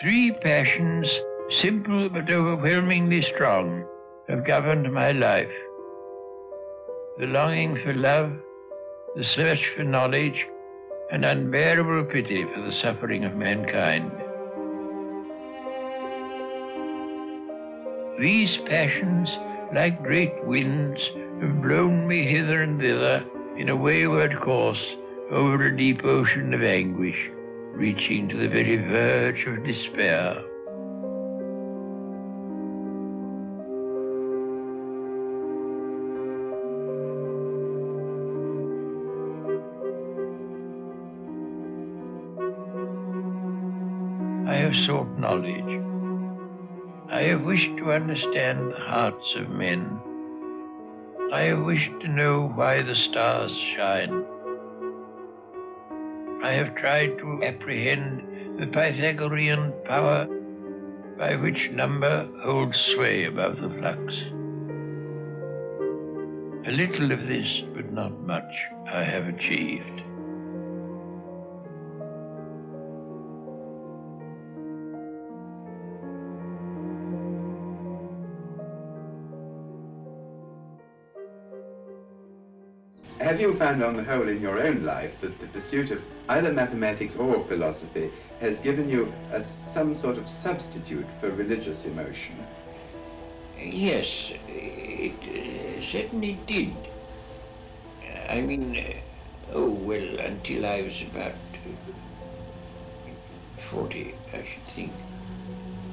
Three passions, simple but overwhelmingly strong, have governed my life. The longing for love, the search for knowledge, and unbearable pity for the suffering of mankind. These passions, like great winds, have blown me hither and thither in a wayward course over a deep ocean of anguish, reaching to the very verge of despair. I have sought knowledge. I have wished to understand the hearts of men. I have wished to know why the stars shine. I have tried to apprehend the Pythagorean power by which number holds sway above the flux. A little of this, but not much, I have achieved. Have you found on the whole in your own life that the pursuit of either mathematics or philosophy has given you a, some sort of substitute for religious emotion? Yes, it uh, certainly did. I mean, uh, oh, well, until I was about uh, 40, I should think,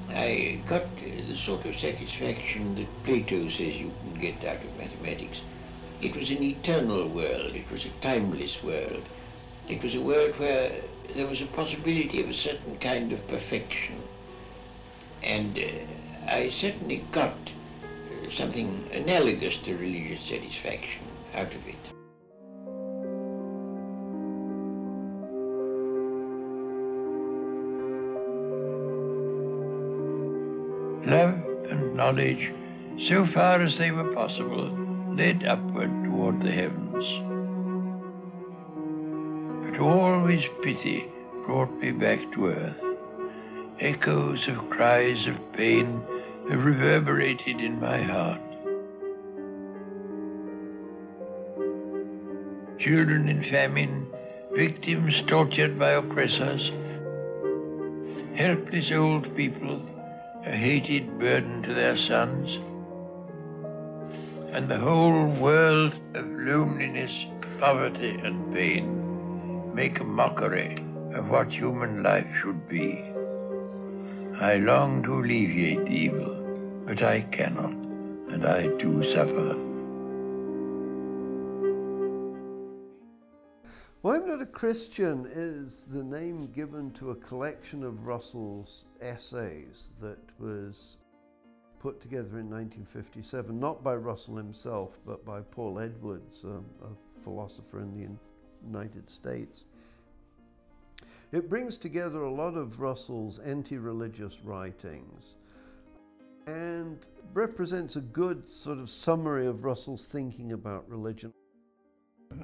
I got uh, the sort of satisfaction that Plato says you can get out of mathematics. Was an eternal world, it was a timeless world. It was a world where there was a possibility of a certain kind of perfection. And uh, I certainly got uh, something analogous to religious satisfaction out of it. Love and knowledge, so far as they were possible, led upward toward the heavens. But always pity brought me back to earth. Echoes of cries of pain have reverberated in my heart. Children in famine, victims tortured by oppressors, helpless old people, a hated burden to their sons, and the whole world of loneliness, poverty, and pain make a mockery of what human life should be. I long to alleviate evil, but I cannot, and I do suffer. Why I'm Not a Christian is the name given to a collection of Russell's essays that was put together in 1957, not by Russell himself, but by Paul Edwards, um, a philosopher in the United States. It brings together a lot of Russell's anti-religious writings and represents a good sort of summary of Russell's thinking about religion.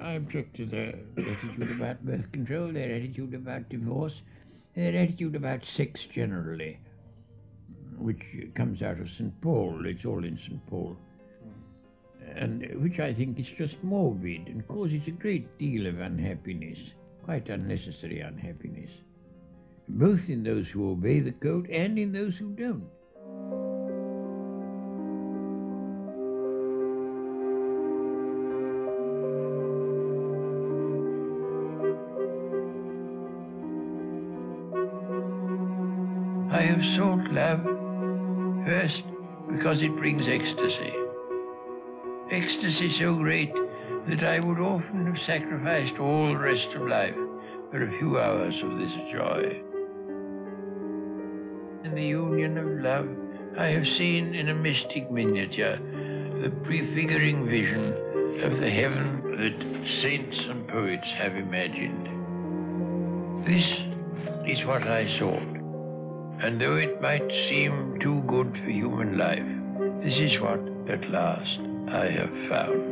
I object to their attitude about birth control, their attitude about divorce, their attitude about sex generally which comes out of St. Paul. It's all in St. Paul. And uh, which I think is just morbid and causes a great deal of unhappiness, quite unnecessary unhappiness, both in those who obey the code and in those who don't. I have sought love first because it brings ecstasy. Ecstasy so great that I would often have sacrificed all the rest of life for a few hours of this joy. In the union of love, I have seen in a mystic miniature the prefiguring vision of the heaven that saints and poets have imagined. This is what I sought. And though it might seem too good for human life, this is what, at last, I have found.